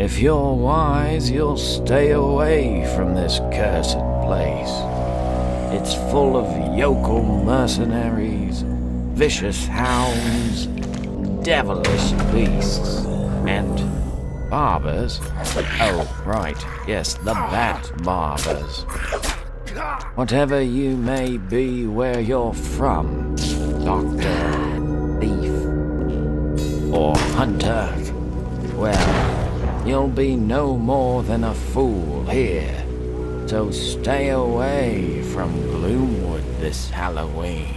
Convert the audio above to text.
If you're wise, you'll stay away from this cursed place. It's full of yokel mercenaries, vicious hounds, devilish beasts, and barbers. Oh, right, yes, the bat barbers. Whatever you may be where you're from, doctor, thief, or hunter, well, you'll be no more than a fool here. So stay away from Gloomwood this Halloween.